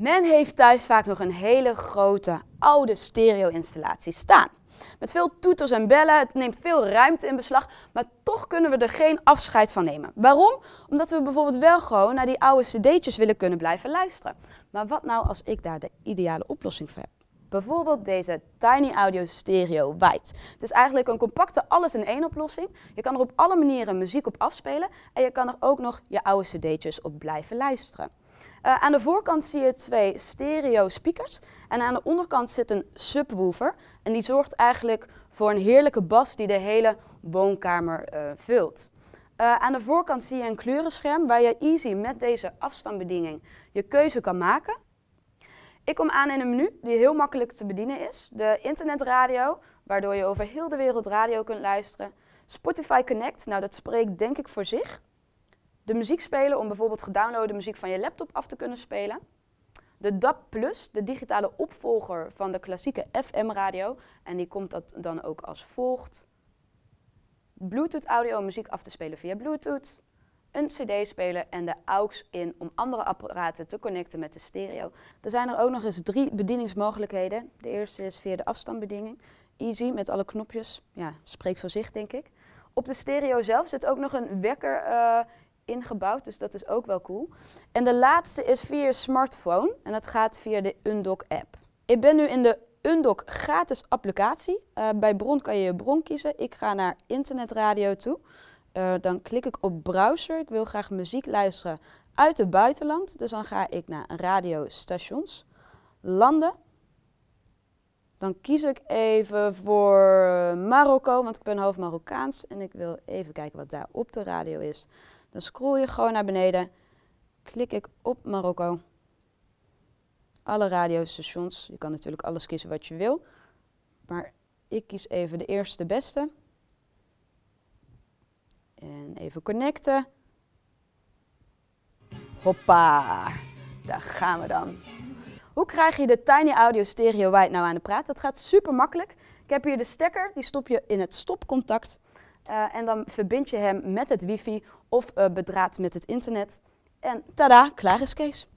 Men heeft thuis vaak nog een hele grote oude stereo-installatie staan. Met veel toeters en bellen, het neemt veel ruimte in beslag, maar toch kunnen we er geen afscheid van nemen. Waarom? Omdat we bijvoorbeeld wel gewoon naar die oude cd'tjes willen kunnen blijven luisteren. Maar wat nou als ik daar de ideale oplossing voor heb? Bijvoorbeeld deze Tiny Audio Stereo White. Het is eigenlijk een compacte alles-in-één oplossing. Je kan er op alle manieren muziek op afspelen en je kan er ook nog je oude cd'tjes op blijven luisteren. Uh, aan de voorkant zie je twee stereo speakers en aan de onderkant zit een subwoofer. En die zorgt eigenlijk voor een heerlijke bas die de hele woonkamer uh, vult. Uh, aan de voorkant zie je een kleurenscherm waar je easy met deze afstandsbediening je keuze kan maken. Ik kom aan in een menu die heel makkelijk te bedienen is. De internetradio, waardoor je over heel de wereld radio kunt luisteren. Spotify Connect, nou dat spreekt denk ik voor zich. De muziekspeler om bijvoorbeeld gedownloade muziek van je laptop af te kunnen spelen. De DAB+, de digitale opvolger van de klassieke FM-radio. En die komt dat dan ook als volgt. Bluetooth audio om muziek af te spelen via Bluetooth. Een cd-speler en de AUX in om andere apparaten te connecten met de stereo. Er zijn er ook nog eens drie bedieningsmogelijkheden. De eerste is via de afstandsbediening. Easy met alle knopjes. Ja, spreekt voor zich denk ik. Op de stereo zelf zit ook nog een wekker uh, ingebouwd, dus dat is ook wel cool. En de laatste is via je smartphone en dat gaat via de Undock app. Ik ben nu in de Undock gratis applicatie. Uh, bij bron kan je je bron kiezen. Ik ga naar internetradio toe. Uh, dan klik ik op browser. Ik wil graag muziek luisteren uit het buitenland. Dus dan ga ik naar radiostations. Landen. Dan kies ik even voor Marokko, want ik ben half Marokkaans. En ik wil even kijken wat daar op de radio is. Dan scroll je gewoon naar beneden. Klik ik op Marokko. Alle radiostations. Je kan natuurlijk alles kiezen wat je wil. Maar ik kies even de eerste beste. En even connecten. Hoppa, daar gaan we dan. Hoe krijg je de Tiny Audio Stereo White nou aan de praat? Dat gaat super makkelijk. Ik heb hier de stekker, die stop je in het stopcontact. Uh, en dan verbind je hem met het wifi of uh, bedraad met het internet. En tada, klaar is Kees.